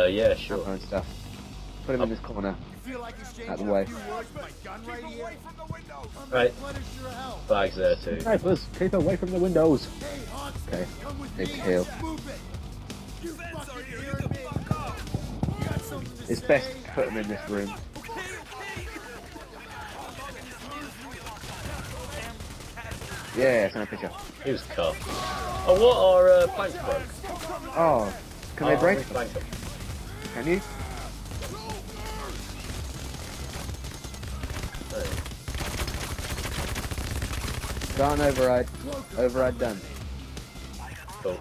Uh, yeah, sure. ammo and stuff. Put him in this corner. Out the way. Right. Flags there too. Snipers, keep away from the windows. Okay, big kill. It's best to put him in this room. Yeah, send a picture. He was cut. Oh, what are uh, planks broke? Oh, can oh, they break? Can you? Done, override. Override done. Cool.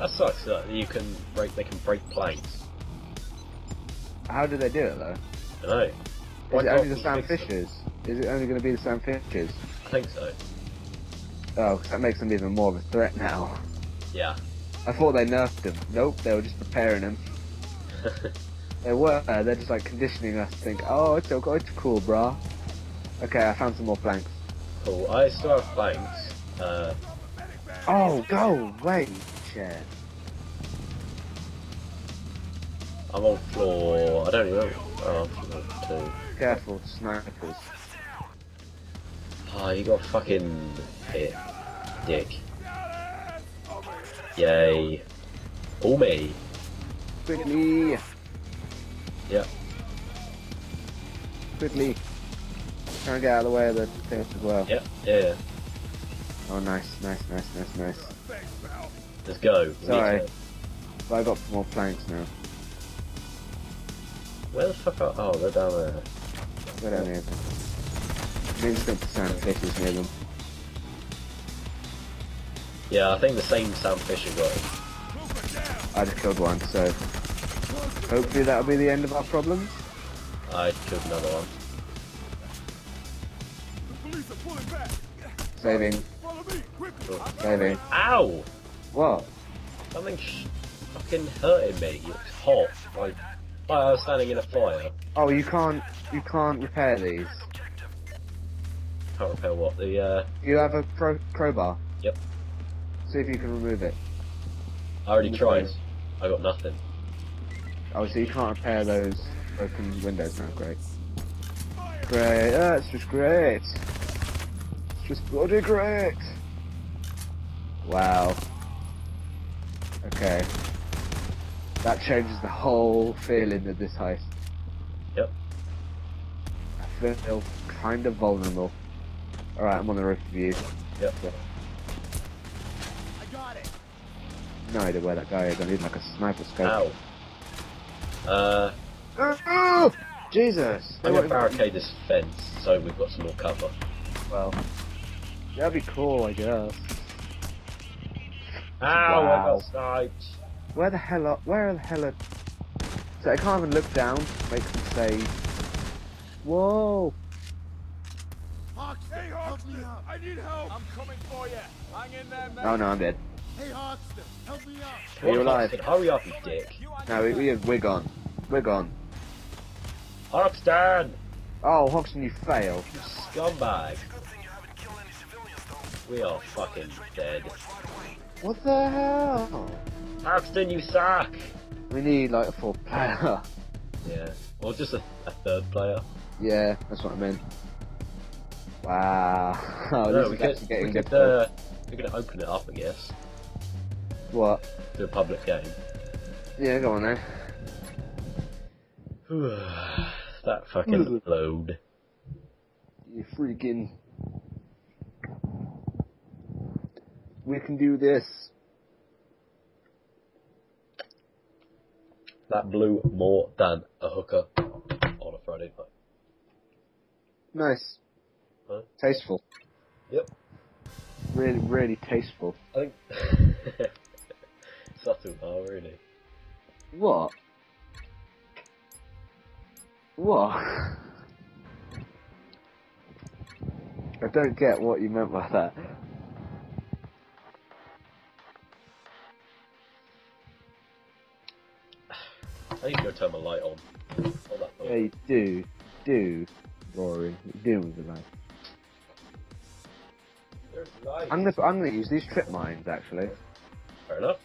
That sucks. That you can break. They can break planes. How do they do it though? I know. Is Why it only the Sam fix them? Is it only going to be the Sam Fishers? I think so. Oh, 'cause that makes them even more of a threat now. Yeah. I thought they nerfed them. Nope, they were just preparing them. They were. They're just like conditioning us to think, oh, it's okay, it's cool, brah. Okay, I found some more planks. cool. I still have planks. Uh, Oh, go away, chair. I'm on floor. I don't even know. Oh, floor two. Careful, snipers. Oh, you got fucking hit, dick. Yay. All me. Quickly, Yep. quickly. Trying to get out of the way of the things as well. Yep. Yeah. Oh, nice, nice, nice, nice, nice. Let's go. We Sorry. But I got more planks now. Where the fuck are? Oh, they're down there. Go down here. Instant Sam Fishers near them. Yeah, I think the same Sam Fisher got it. I just killed one, so hopefully that'll be the end of our problems. I killed another one. Saving, saving. Ow! What? Something's fucking hurting me. It's hot. Like, like I was standing in a fire. Oh, you can't, you can't repair these. Can't repair what the. uh... You have a cro- crowbar. Yep. See if you can remove it. I already tried. I got nothing. Oh, so you can't repair those broken windows now. Great. Great. That's just great. It's just bloody great. Wow. Okay. That changes the whole feeling of this heist. Yep. I feel kind of vulnerable. Alright, I'm on the roof of you. Yep. Yep. No idea where that guy is. I need like a sniper scope. Ow. Uh, Oh, Jesus! They I'm gonna barricade this fence so we've got some more cover. Well, that'd be cool, I guess. Ow! I Wow. got sniped. Where the hell are, where the hell are... So I can't even look down, make them say... Whoa! Hey, Hoxton, I need help. I'm coming for you. Hang in there, mate. Oh no, I'm dead. Hey, Hoxton, help me out. Are you alive? Hurry up, you dick. No, we, we, we're gone. We're gone. Hoxton! Oh, Hoxton, you failed. You scumbag. We are fucking dead. What the hell? Hoxton, you suck! We need like a fourth player. Yeah. Or just a, a third player. yeah, that's what I meant. Wow. Oh, no, we could, we could, uh, we could open it up, I guess, What? to a public game. Yeah, go on then. that fucking load. You freaking. We can do this. That blew more than a hooker on a Friday night. Nice. Huh? Tasteful. Yep. Really, really tasteful. I think. Subtle, oh, really. What? What? I don't get what you meant by that. I need to go turn my light on. That Yeah, you do, do, Rory. You do with the life. There's light. I'm gonna, I'm gonna use these trip mines actually. Fair enough.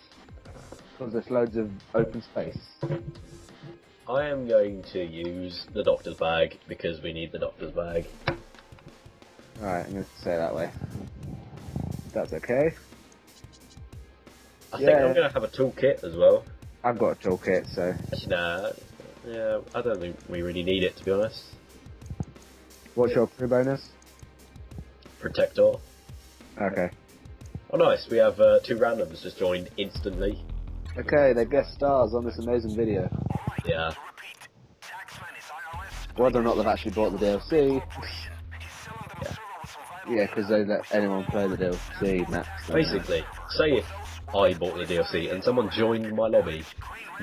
Because there's loads of open space. I am going to use the doctor's bag because we need the doctor's bag. Alright, I'm going to say that way. That's okay. I think I'm going to have a toolkit as well. I've got a toolkit, so Actually, nah. Yeah, I don't think we really need it to be honest. what's your crew bonus? Protector. Okay. Oh, nice. We have uh, two randoms just joined instantly. Okay, they're guest stars on this amazing video. Yeah. Whether or not they've actually bought the DLC. Yeah, because they let anyone play the DLC maps. don't? Basically, say if I bought the DLC and someone joined my lobby,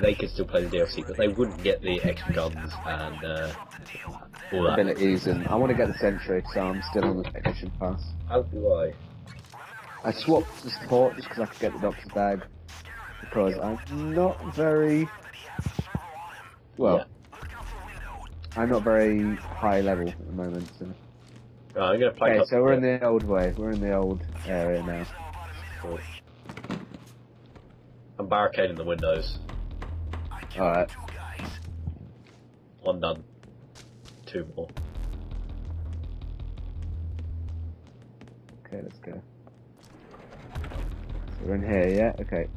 they could still play the DLC, but they wouldn't get the extra guns and uh, all that. abilities, and I want to get the Sentry, so I'm still on the technician pass. How do I? I swapped the support just because I could get the doctor's bag, because I'm not very. Well, I'm not very high level at the moment. So. Right, I'm gonna plank Okay, so we're in the old way. We're in the old area now. Cool. I'm barricading the windows. Alright. One done. Two more. Okay, let's go. So we're in here, yeah? Okay.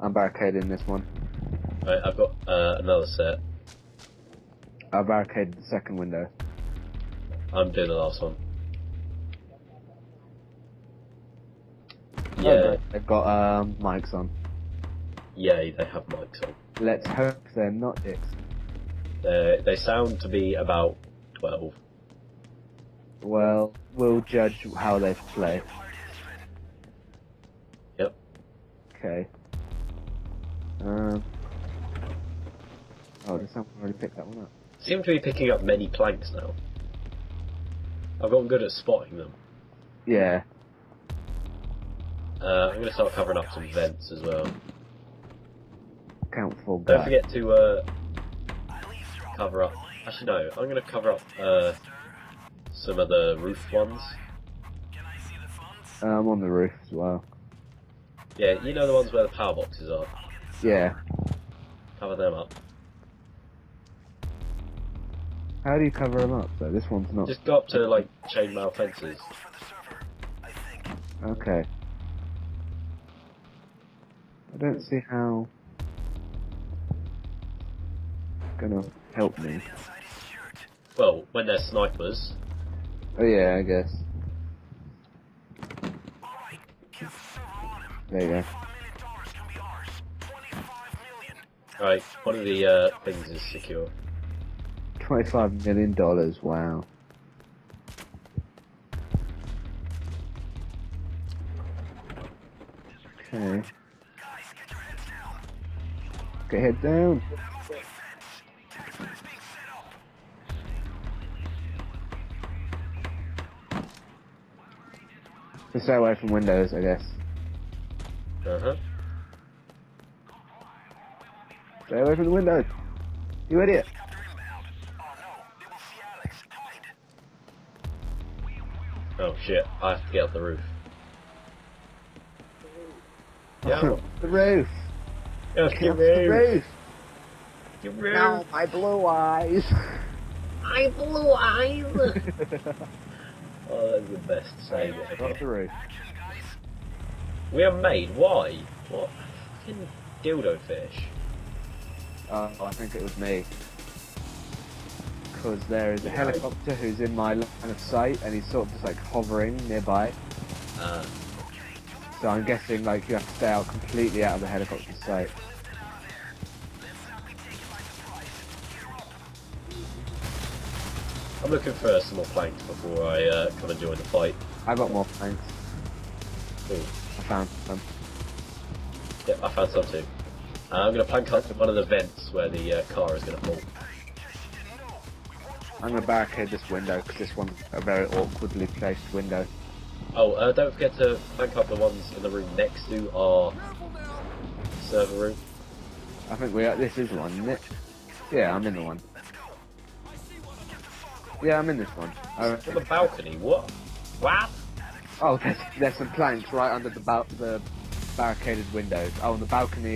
I'm barricading this one. Right, I've got uh, another set. I barricaded the second window. I'm doing the last one. Oh, Yeah, good. They've got um, mics on. yay, they have mics on. Let's hope they're not dicks. They they sound to be about 12. Well, we'll judge how they play. Yep. Okay. Um. Oh, does someone already pick that one up? Seem to be picking up many planks now. I've gotten good at spotting them. Yeah. Uh, I'm going to start covering up some vents as well. Count full Don't guy. forget to uh, cover up. Actually, no, I'm going to cover up uh, some of the roof ones. Uh, I'm on the roof as well. Yeah, you know the ones where the power boxes are. Yeah. Cover them up. How do you cover them up though? This one's not. Just go up to like chainmail fences. Okay. I don't see how. Gonna help me. Well, when they're snipers. Oh yeah, I guess. There you go. Right, one of the uh, things is secure. Twenty-five million dollars. Wow. Okay. Okay, head down. Just stay away from windows, I guess. Uh huh. Stay away from the windows. You idiot. Oh shit, I have to get up the roof. Yeah. the roof. Yes, Get get off the roof. roof. Get roof. No, my blue eyes. my blue eyes. oh, that's the best save Off ever. the roof. We are made. Why? What? Fucking dildo fish. Oh, I think it was me. Because there is a helicopter who's in my line of sight and he's sort of just like hovering nearby. Uh, So I'm guessing like you have to stay out completely out of the helicopter's sight. I'm looking for some more planks before I uh, come and join the fight. I got more planks. Ooh. I found some. Yep, I found some too. Uh, I'm going to plank up one of the vents where the uh, car is going to fall. I'm gonna barricade this window because this one's a very awkwardly placed window. Oh, uh, don't forget to plank up the ones in the room next to our server room. I think we are, this is one, isn't it? Yeah, I'm in the one. Yeah, I'm in this one. On the balcony, what? What? Oh, there's, there's some planks right under the, ba- the barricaded windows. Oh, and the balcony